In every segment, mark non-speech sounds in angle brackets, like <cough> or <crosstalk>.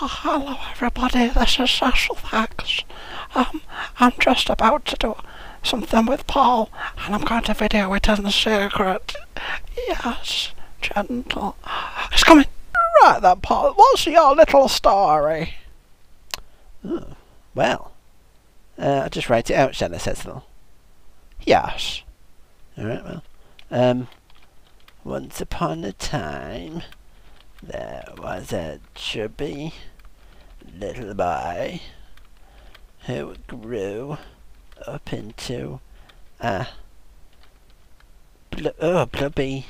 hello everybody, this is Cecil Thax. Um, I'm just about to do something with Paul, and I'm going to video it in secret. Yes, gentle. It's coming. Right then, Paul, what's your little story? Oh, well, uh, I'll just write it out, shall I, Cecil? Yes. Alright, well, um, once upon a time, there was a chubby little boy who grew up into a bl- oh, blubby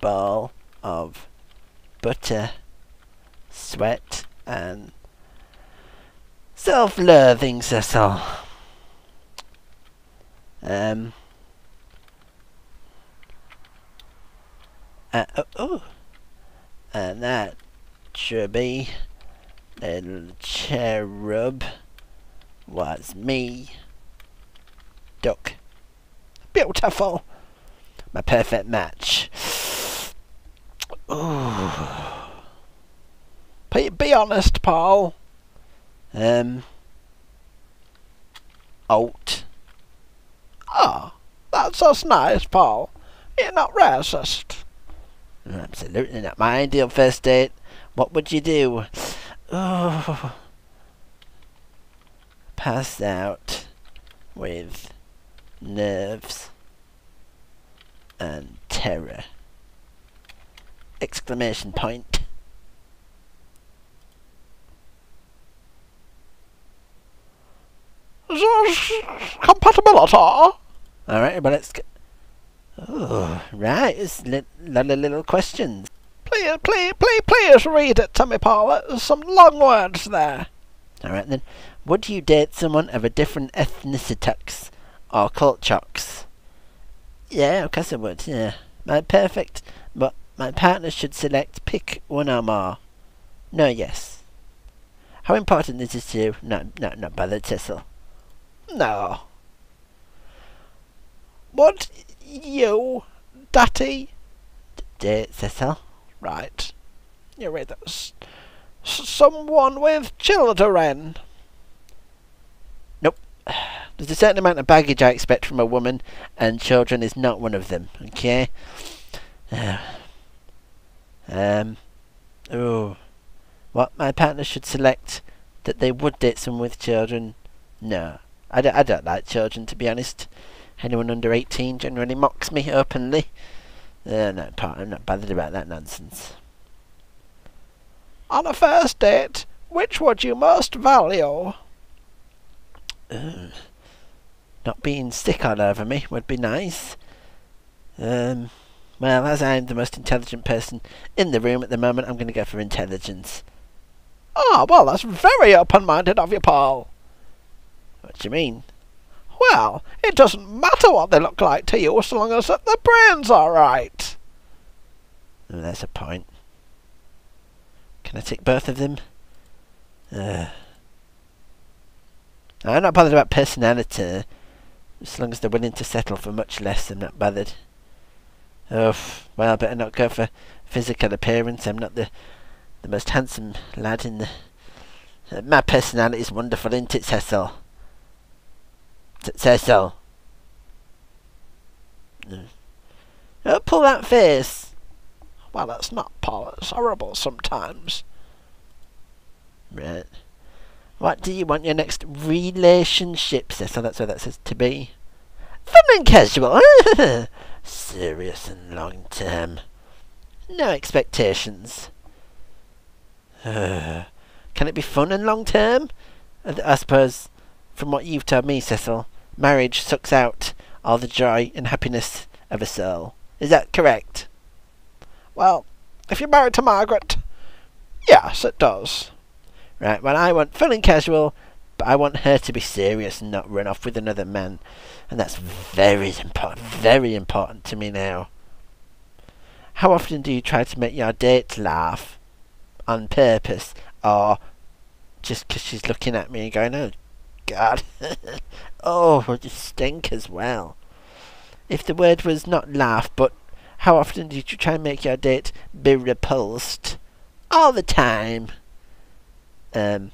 ball of butter, sweat, and self-loathing, Cecil. Um. Uh, oh, oh. And that chubby little cherub was me. Duck. Beautiful. My perfect match. Ooh. Be, honest, Paul. Um. Alt. Ah, that's us nice, Paul. You're not racist. Absolutely not my ideal first date. What would you do? Oh. <sighs> Pass out with nerves and terror. Exclamation point. Compatibility. Alright, but let's get. Oh, right. It's a li- of little questions. Please, please, please, please read it to me, Paul. There's some long words there. Alright then. Would you date someone of a different ethnicity or culture? Yeah, of course I would, yeah. My perfect, but my partner should select pick one or more. No, yes. How important this is this to you? No, no, not bothered, Cecil. No. Would you, Daddy? Date, Cecil? Right. You read this. S- someone with children. Nope. There's a certain amount of baggage I expect from a woman, and children is not one of them, okay? <sighs> um, oh. What, my partner should select that they would date someone with children? No. I don't, I don't like children, to be honest. Anyone under 18 generally mocks me openly. Uh, no, part, I'm not bothered about that nonsense. On a first date, which would you most value? Not being sick all over me would be nice. Um, well, as I'm the most intelligent person in the room at the moment, I'm going to go for intelligence. Ah, well, that's very open-minded of you, Paul. What do you mean? Well, it doesn't matter what they look like to you, so long as their brains are right. Oh, that's a point. Can I take both of them? Uh, I'm not bothered about personality. As long as they're willing to settle for much less, I'm not bothered. Oh, well, I better not go for physical appearance. I'm not the the most handsome lad in the... Uh, my personality is wonderful, isn't it, Cecil? Cecil? No. Oh, pull that face. Well, that's not, Paul. It's horrible sometimes. Right. What do you want your next relationship, Cecil? That's what that says to be. Fun and casual. <laughs> Serious and long term. No expectations. <sighs> Can it be fun and long term? I suppose, from what you've told me, Cecil, marriage sucks out all the joy and happiness of a soul. Is that correct? Well, if you're married to Margaret, yes, it does. Right, well, I want fun and casual, but I want her to be serious and not run off with another man. And that's very important, very important to me now. How often do you try to make your date laugh? On purpose, or just 'cause she's looking at me and going, oh, God. <laughs> oh, you stink as well. If the word was not laugh, but how often did you try and make your date be repulsed? all the time. Um,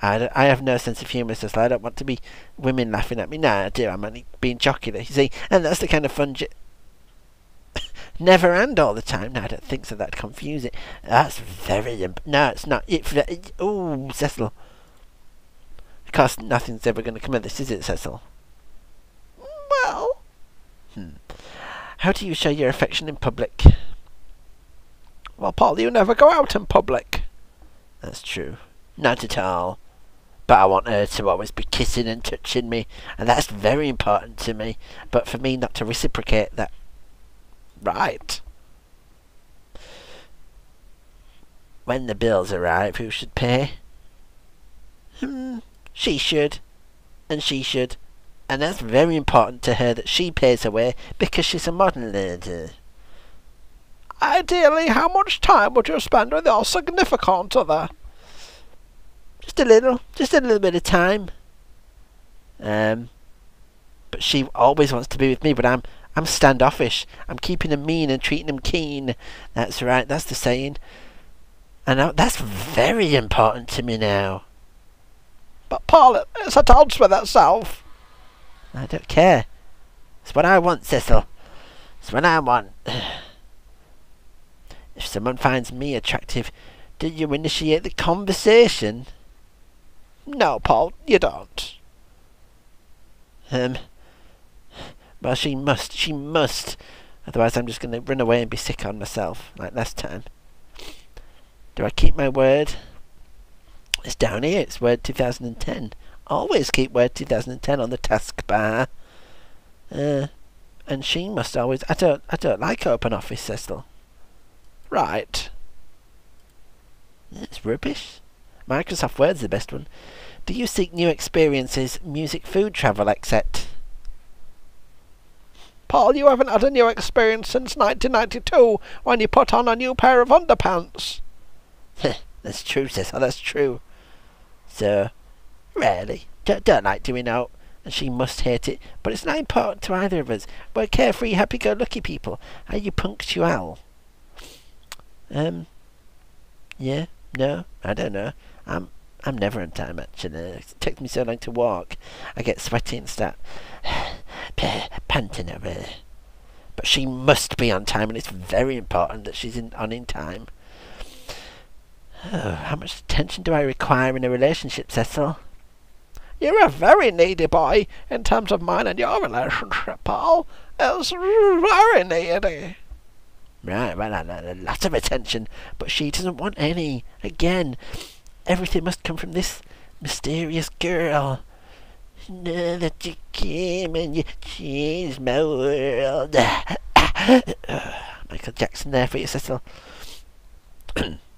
I, I have no sense of humour, so I don't want to be women laughing at me. No, I do. I'm only being jocular, you see. And that's the kind of fun. <laughs> Never and all the time. No, I don't think so. That'd confuse it. That's very. Imp- no, it's not. It, oh, Cecil. Of course, nothing's ever going to come of this, is it, Cecil? Well, Hmm. How do you show your affection in public? well, Paul, you never go out in public. That's true. Not at all. But I want her to always be kissing and touching me, and that's very important to me. But for me not to reciprocate that. Right. When the bills arrive, who should pay? Hmm, she should. And she should. And that's very important to her that she pays her way because she's a modern lady. Ideally, how much time would you spend with your significant other? Just a little, just a little bit of time. Um, but she always wants to be with me, but I'm I'm standoffish. I'm keeping him mean and treating him keen. That's right. That's the saying. And that's very important to me now. But Paul, it- it's at odds with itself. I don't care. It's what I want, Cecil. It's what I want. <sighs> If someone finds me attractive, do you initiate the conversation? No, Paul, you don't. Um. Well, she must. She must. Otherwise, I'm just going to run away and be sick on myself, like last time. Do I keep my word? It's down here. It's word 2010. Always keep word 2010 on the taskbar. Uh, and she must always. I don't. I don't like open office, Cecil. Right. It's rubbish. Microsoft Word's the best one. Do you seek new experiences, music, food, travel, etc.? Paul, you haven't had a new experience since 1992 when you put on a new pair of underpants. <laughs> That's true, Cecil, that's true. So, really, don't, like doing out, and she must hate it, but it's not important to either of us. We're carefree, happy-go-lucky people. Are you punctual? Um, yeah, no, I don't know. I'm, I'm never on time, actually. It takes me so long to walk. I get sweaty and start <sighs> panting away. But she must be on time, and it's very important that she's in, on in time. Oh, how much attention do I require in a relationship, Cecil? You're a very needy boy in terms of mine and your relationship, Paul. It's very needy. Right, well, a, a lot of attention, but she doesn't want any. Again, everything must come from this mysterious girl. Now that you came and you changed my world. Michael Jackson there for you, Cecil. <coughs>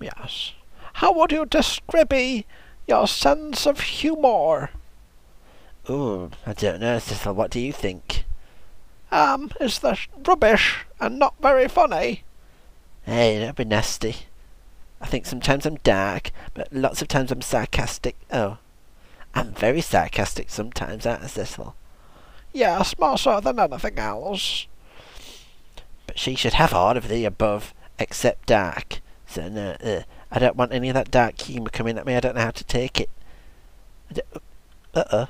Yes. How would you describe your sense of humour? Oh, I don't know, Cecil. What do you think? Um, is this rubbish and not very funny? Hey, don't be nasty. I think sometimes I'm dark, but lots of times I'm sarcastic. Oh, I'm very sarcastic sometimes, aren't I, Cecil? Yes, more so than anything else. But she should have all of the above, except dark. So no, uh, I don't want any of that dark humour coming at me. I don't know how to take it. Uh oh,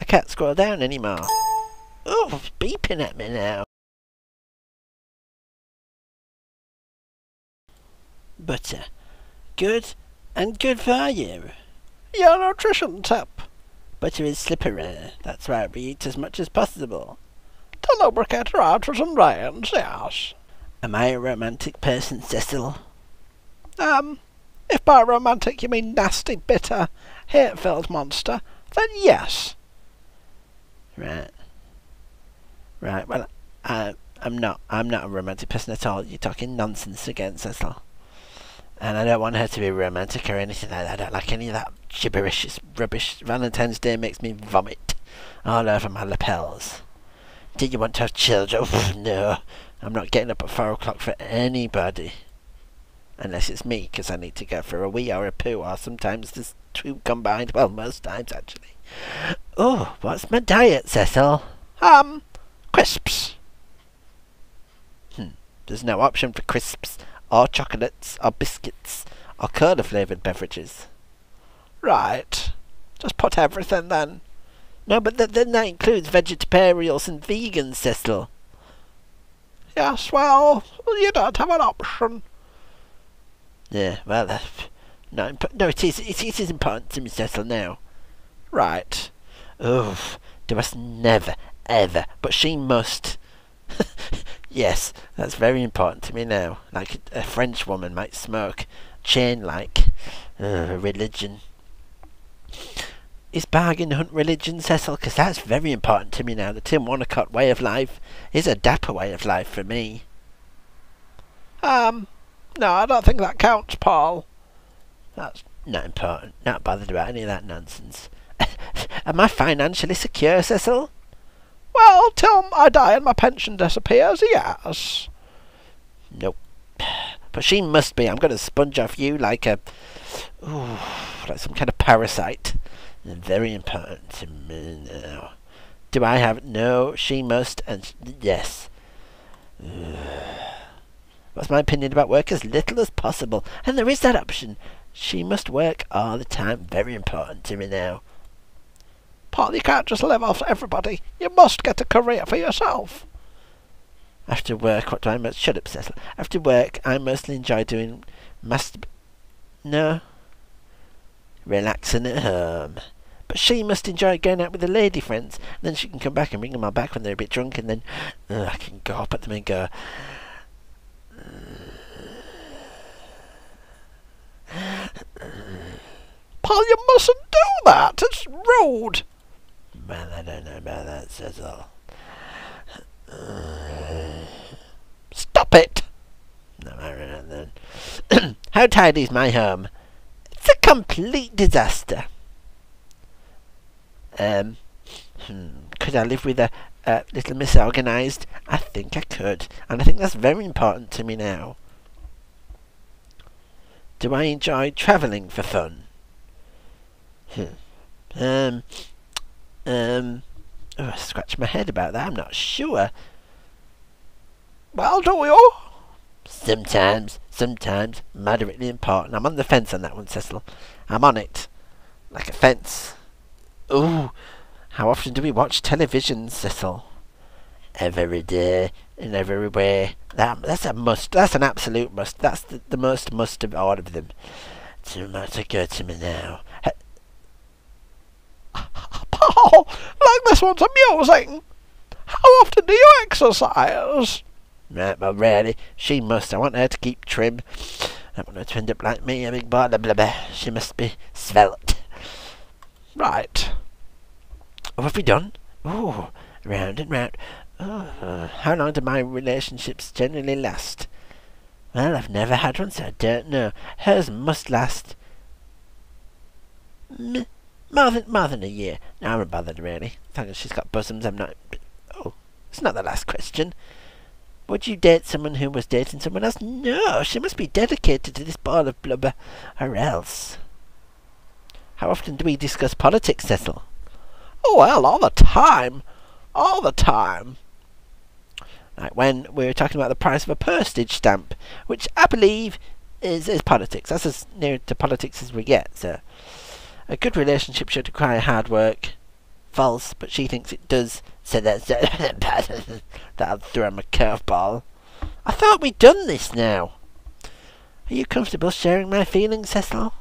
I can't scroll down anymore. Oh, it's beeping at me now. Butter, good and good for you. Your nutrition tip. Butter is slippery. That's why we eat as much as possible. To lubricate your arteries and veins, yes. Am I a romantic person, Cecil? Um, if by romantic you mean nasty, bitter, hate-filled monster, then yes. Right. Right. Well, I, I'm not. I'm not a romantic person at all. You're talking nonsense again, Cecil. And I don't want her to be romantic or anything like that. I don't like any of that gibberish. It's rubbish. Valentine's Day makes me vomit all over my lapels. Did you want to have children? <laughs> no. I'm not getting up at four o'clock for anybody. Unless it's me, because I need to go for a wee or a poo, or sometimes there's two combined. Well, most times, actually. Oh, what's my diet, Cecil? Um, crisps. Hmm, There's no option for crisps or chocolates, or biscuits, or cola flavoured beverages. Right. Just put everything then. No, but th- then that includes vegetarians and vegans, Cecil. Yes, well, you don't have an option. Yeah, well, uh, no, no, it is, it, it is important to me, Cecil, now. Right. Oof, do us never, ever, but she must. <laughs> yes, that's very important to me now. Like a, French woman might smoke, chain like, uh, religion. Is bargain hunt religion, Cecil? Because that's very important to me now. The Tim Wonnacott way of life is a dapper way of life for me. Um, no, I don't think that counts, Paul. That's not important. Not bothered about any of that nonsense. <laughs> Am I financially secure, Cecil? Well, till I die and my pension disappears, yes. Nope. <sighs> But she must be. I'm going to sponge off you like a... Ooh, like some kind of parasite. Very important to me now. Do I have... No, she must, and yes. <sighs> What's my opinion about work? As little as possible. And there is that option. She must work all the time. Very important to me now. Paul, you can't just live off everybody. You must get a career for yourself. After work, what do I most... Shut up, Cecil. After work, I mostly enjoy doing masturb... No. Relaxing at home. But she must enjoy going out with the lady friends. And then she can come back and bring them all back when they're a bit drunk, and then I can go up at them and go... Paul, you mustn't do that. It's rude. Well, I don't know about that, Cecil. Stop it. No, alright then. <clears throat> How tidy is my home? It's a complete disaster. Um, hmm, could I live with a, a little misorganised? I think I could, and I think that's very important to me now. Do I enjoy travelling for fun? Hmm. Um, um, oh, I scratch my head about that. I'm not sure. Well, don't we all? Sometimes, sometimes, moderately important. I'm on the fence on that one, Cecil. I'm on it. Like a fence. Ooh, how often do we watch television, Cecil? Every day, in every way. That, that's a must. That's an absolute must. That's the, the most must of all of them. Too much occur to me now. Paul, <laughs> oh, like this one's amusing. How often do you exercise? Right, well, really, she must. I want her to keep trim. I want her to end up like me, a big blah blah blah. She must be svelte. Right. What have we done? Oh, round and round. How long do my relationships generally last? Well, I've never had one, so I don't know. Hers must last m- more than more than a year. No, I'm not bothered really. As long as she's got bosoms, I'm not. Oh, it's not the last question. Would you date someone who was dating someone else? No, she must be dedicated to this ball of blubber, or else. How often do we discuss politics, Cecil? Oh, well, all the time. All the time. Like when we were talking about the price of a postage stamp, which I believe is, is politics. That's as near to politics as we get, so. A good relationship should require hard work. False, but she thinks it does, so that's <laughs> that I'll throw him a curveball. I thought we'd done this now. Are you comfortable sharing my feelings, Cecil?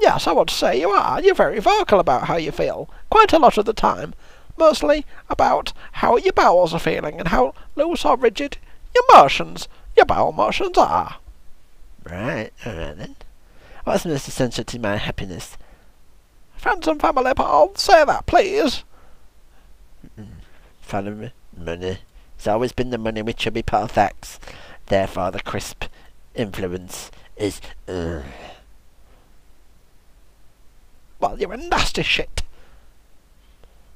Yes, I would say you are. You're very vocal about how you feel, quite a lot of the time. Mostly about how your bowels are feeling and how loose or rigid your motions, your bowel motions are. Right, alright then. What's most essential to my happiness? Friends and family, Paul, say that, please. Family. Money. It's always been the money which chubby Paul Thax. Therefore, the crisp influence is. Uh, Well, you're a nasty shit.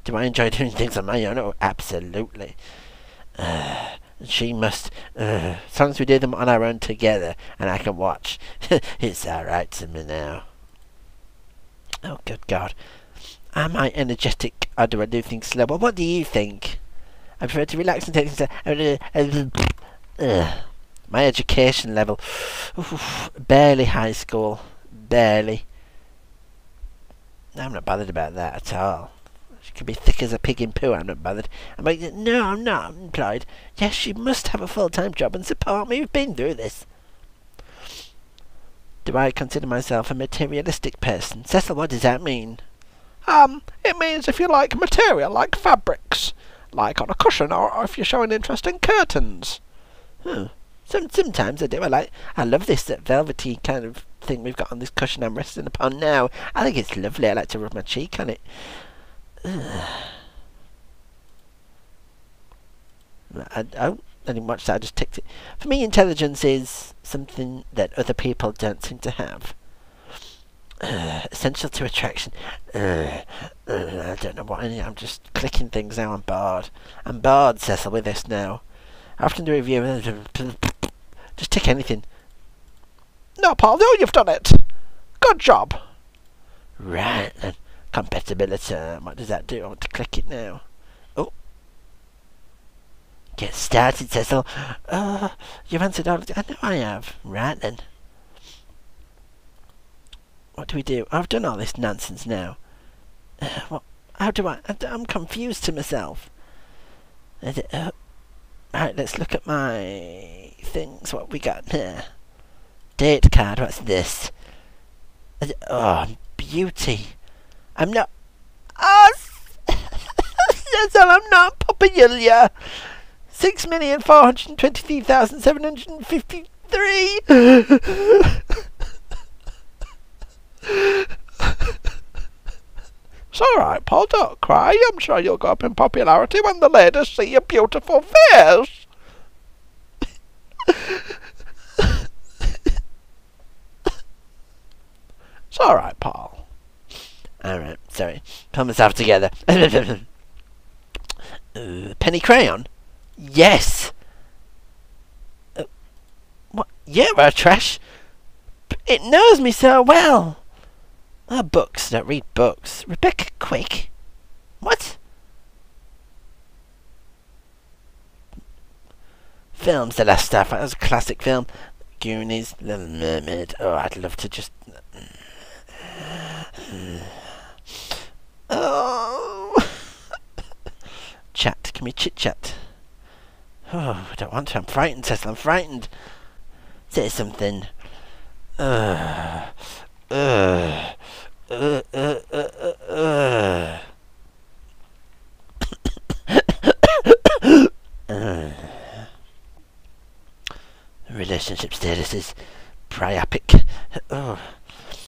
Do I enjoy doing things on my own? Oh, absolutely. Uh, she must. Uh, as long as we do them on our own together, and I can watch, <laughs> it's alright to me now. Oh, good God. Am I energetic, or do I do things slower? What do you think? I prefer to relax and take things slow. Uh, uh, My education level, oof, barely high school, barely. I'm not bothered about that at all. She could be thick as a pig in poo. I'm not bothered. I'm like, no, I'm not i employed. Yes, you must have a full-time job and support me. We've been through this. Do I consider myself a materialistic person? Cecil, what does that mean? Um, it means if you like material, like fabrics, like on a cushion, or, if you show an interest in curtains. Hmm. Some, sometimes I do. I like. I love this that velvety kind of thing we've got on this cushion I'm resting upon now. I think it's lovely. I like to rub my cheek on it. I, I, I didn't watch that. I just ticked it. For me, intelligence is something that other people don't seem to have. Uh, essential to attraction. Uh, uh, I don't know what. I'm just clicking things now. I'm bored. I'm bored, Cecil, with this now. I often do review. Just tick anything. No, Paul, no, you've done it. Good job. Right then. Compatibility. What does that do? I want to click it now. Oh. Get started, Cecil. Uh, you've answered all. I know I have. Right then. What do we do? I've done all this nonsense now. Uh, what? How do I? I'm confused to myself. Uh, right, let's look at my things. What we got here? Date card. What's this? Oh, beauty. I'm not. Oh, <laughs> Cecil, I'm not hundred fifty-three. <laughs> It's all right, Paul. Don't cry. I'm sure you'll go up in popularity when the ladies see your beautiful face. <laughs> it's all right, Paul. All right, sorry. Pull myself together. uh, <laughs> penny crayon? Yes. Uh, what? Yeah, we're trash. It knows me so well. Ah, books. Don't read books. Rebecca Quick. What? Films, The Last Starfighter. That was a classic film. Goonies, Little Mermaid. Oh, I'd love to just. Oh. <laughs> chat. Can we chit chat? Oh, I don't want to. I'm frightened, Cecil. I'm frightened. Say something. <coughs> Relationship status is priapic. Oh.